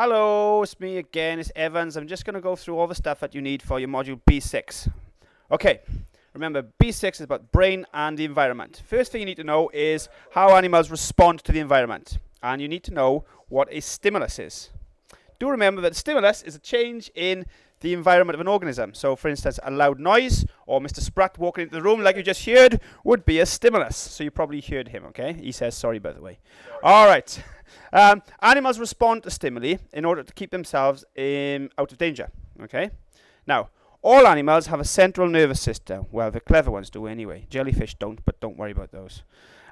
Hello, it's me again, it's Evans. I'm just going to go through all the stuff that you need for your module B6. Okay, remember B6 is about brain and the environment. First thing you need to know is how animals respond to the environment. And you need to know what a stimulus is. Do remember that stimulus is a change in the environment of an organism. So, for instance, a loud noise or Mr. Spratt walking into the room like you just heard would be a stimulus. So you probably heard him, okay? He says sorry, by the way. All right. Um, animals respond to stimuli in order to keep themselves um, out of danger, okay? Now, all animals have a central nervous system. Well, the clever ones do anyway. Jellyfish don't, but don't worry about those.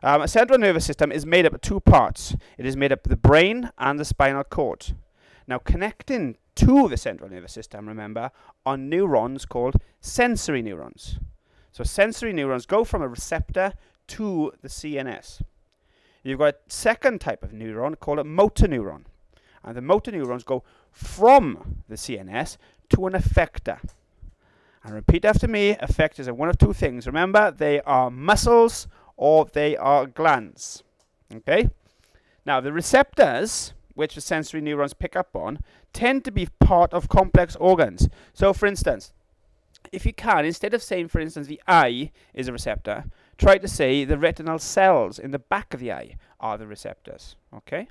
Um, a central nervous system is made up of two parts. It is made up of the brain and the spinal cord. Now, connecting to the central nervous system, remember, are neurons called sensory neurons. So sensory neurons go from a receptor to the CNS. You've got a second type of neuron called a motor neuron. And the motor neurons go from the CNS to an effector. And repeat after me, effectors are one of two things. Remember, they are muscles or they are glands. Okay? Now, the receptors which the sensory neurons pick up on, tend to be part of complex organs. So, for instance, if you can, instead of saying, for instance, the eye is a receptor, try to say the retinal cells in the back of the eye are the receptors. Okay?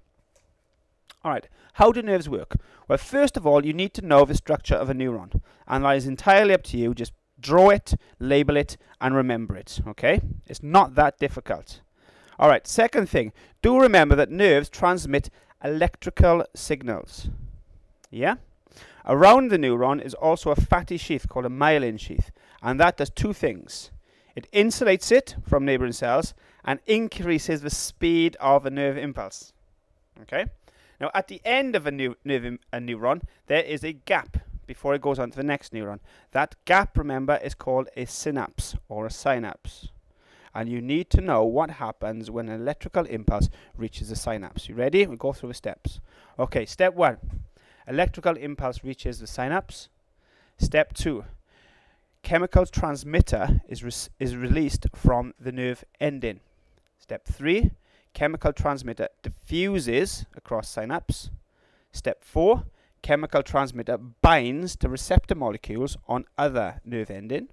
Alright, how do nerves work? Well, first of all, you need to know the structure of a neuron. And that is entirely up to you. Just draw it, label it, and remember it. Okay? It's not that difficult. Alright, second thing, do remember that nerves transmit electrical signals. Yeah? Around the neuron is also a fatty sheath called a myelin sheath, and that does two things. It insulates it from neighboring cells and increases the speed of a nerve impulse. Okay? Now, at the end of a, new, nerve, a neuron, there is a gap before it goes on to the next neuron. That gap, remember, is called a synapse or a synapse and you need to know what happens when an electrical impulse reaches the synapse. You ready? We'll go through the steps. Okay, step one. Electrical impulse reaches the synapse. Step two. Chemical transmitter is, is released from the nerve ending. Step three. Chemical transmitter diffuses across synapse. Step four. Chemical transmitter binds to receptor molecules on other nerve ending.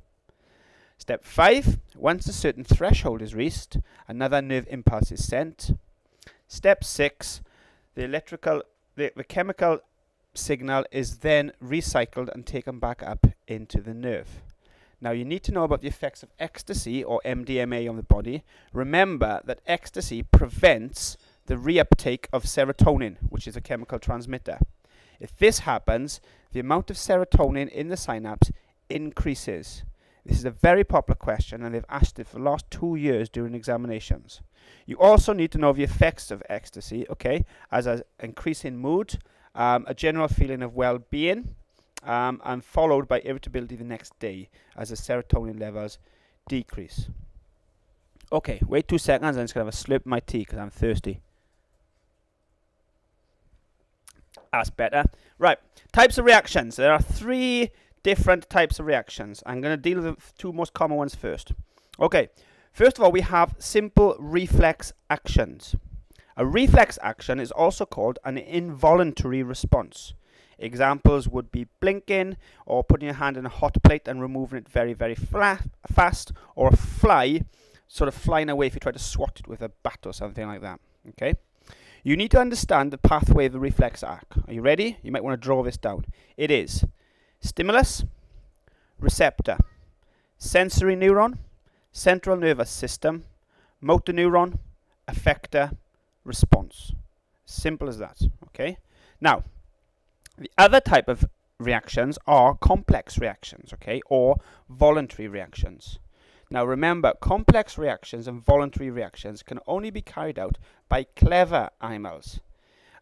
Step 5, once a certain threshold is reached, another nerve impulse is sent. Step 6, the electrical the, the chemical signal is then recycled and taken back up into the nerve. Now you need to know about the effects of ecstasy or MDMA on the body. Remember that ecstasy prevents the reuptake of serotonin, which is a chemical transmitter. If this happens, the amount of serotonin in the synapse increases. This is a very popular question and they've asked it for the last two years during examinations. You also need to know the effects of ecstasy, okay, as an increase in mood, um, a general feeling of well-being, um, and followed by irritability the next day as the serotonin levels decrease. Okay, wait two seconds. I'm just going to have a slip my tea because I'm thirsty. That's better. Right, types of reactions. There are three different types of reactions. I'm going to deal with the two most common ones first. Okay, first of all, we have simple reflex actions. A reflex action is also called an involuntary response. Examples would be blinking or putting your hand in a hot plate and removing it very, very fast, or a fly sort of flying away if you try to swat it with a bat or something like that. Okay? You need to understand the pathway of the reflex arc. Are you ready? You might want to draw this down. It is Stimulus, receptor, sensory neuron, central nervous system, motor neuron, effector, response. Simple as that, okay? Now, the other type of reactions are complex reactions, okay, or voluntary reactions. Now remember, complex reactions and voluntary reactions can only be carried out by clever animals.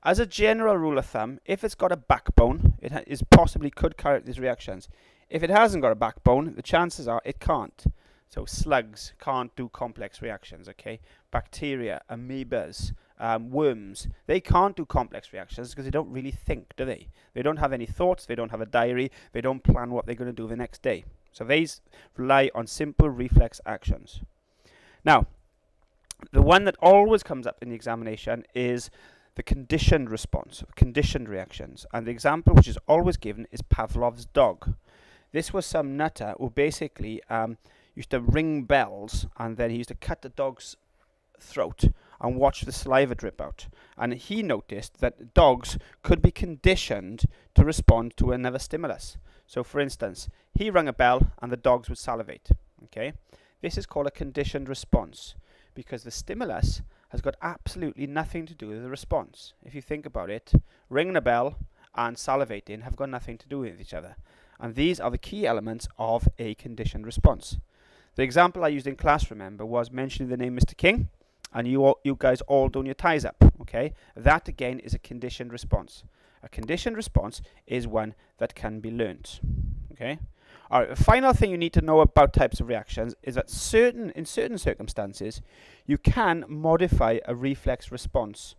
As a general rule of thumb, if it's got a backbone, it is possibly could carry out these reactions. If it hasn't got a backbone, the chances are it can't. So slugs can't do complex reactions, okay? Bacteria, amoebas, um, worms, they can't do complex reactions because they don't really think, do they? They don't have any thoughts, they don't have a diary, they don't plan what they're going to do the next day. So they rely on simple reflex actions. Now, the one that always comes up in the examination is the conditioned response, conditioned reactions. And the example which is always given is Pavlov's dog. This was some nutter who basically um, used to ring bells and then he used to cut the dog's throat and watch the saliva drip out. And he noticed that dogs could be conditioned to respond to another stimulus. So, for instance, he rang a bell and the dogs would salivate. Okay, this is called a conditioned response because the stimulus has got absolutely nothing to do with the response. If you think about it, ringing a bell and salivating have got nothing to do with each other. And these are the key elements of a conditioned response. The example I used in class, remember, was mentioning the name Mr. King, and you all, you guys all doing your ties up. Okay, that again is a conditioned response. A conditioned response is one that can be learnt. Okay. All right. The final thing you need to know about types of reactions is that certain in certain circumstances, you can modify a reflex response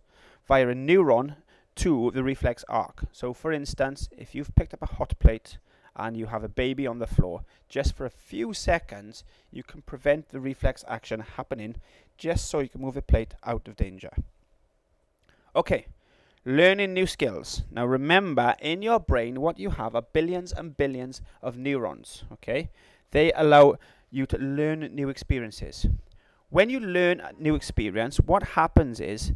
via a neuron to the reflex arc. So, for instance, if you've picked up a hot plate and you have a baby on the floor, just for a few seconds, you can prevent the reflex action happening just so you can move the plate out of danger. Okay, learning new skills. Now remember, in your brain, what you have are billions and billions of neurons, okay? They allow you to learn new experiences. When you learn a new experience, what happens is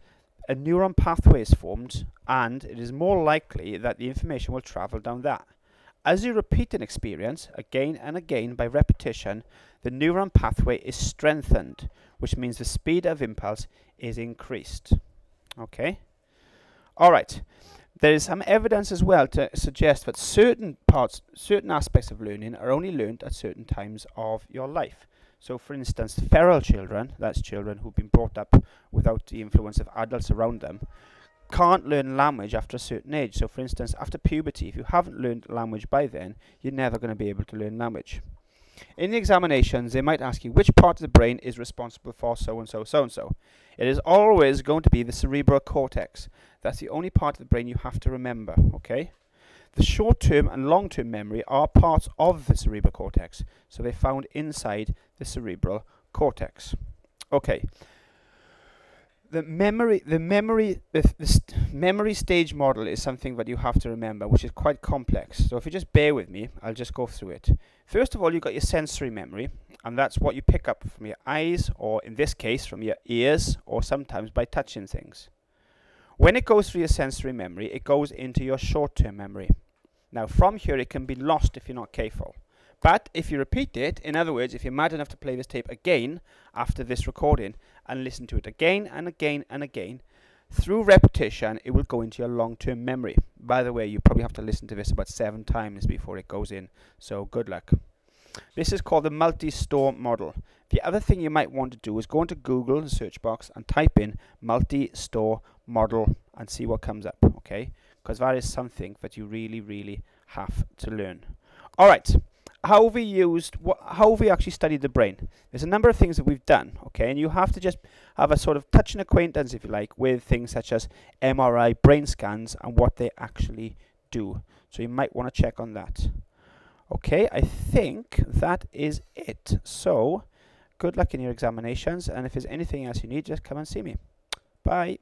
a neuron pathway is formed and it is more likely that the information will travel down that. As you repeat an experience again and again by repetition, the neuron pathway is strengthened, which means the speed of impulse is increased. Okay? All right. There is some evidence as well to suggest that certain parts, certain aspects of learning are only learned at certain times of your life. So, for instance, feral children, that's children who've been brought up without the influence of adults around them, can't learn language after a certain age. So, for instance, after puberty, if you haven't learned language by then, you're never going to be able to learn language. In the examinations, they might ask you which part of the brain is responsible for so and so, so and so. It is always going to be the cerebral cortex. That's the only part of the brain you have to remember, okay? The short term and long term memory are parts of the cerebral cortex, so they're found inside the cerebral cortex. Okay, the memory the memory the, the memory stage model is something that you have to remember which is quite complex. So if you just bear with me I'll just go through it. First of all you've got your sensory memory and that's what you pick up from your eyes or in this case from your ears or sometimes by touching things. When it goes through your sensory memory it goes into your short-term memory. Now from here it can be lost if you're not careful but if you repeat it, in other words, if you're mad enough to play this tape again after this recording and listen to it again and again and again, through repetition, it will go into your long-term memory. By the way, you probably have to listen to this about seven times before it goes in, so good luck. This is called the multi-store model. The other thing you might want to do is go into Google search box and type in multi-store model and see what comes up, okay? Because that is something that you really, really have to learn. All right how we used how we actually studied the brain. There's a number of things that we've done, okay, and you have to just have a sort of touch and acquaintance, if you like, with things such as MRI brain scans and what they actually do. So you might want to check on that. Okay, I think that is it. So good luck in your examinations, and if there's anything else you need, just come and see me. Bye.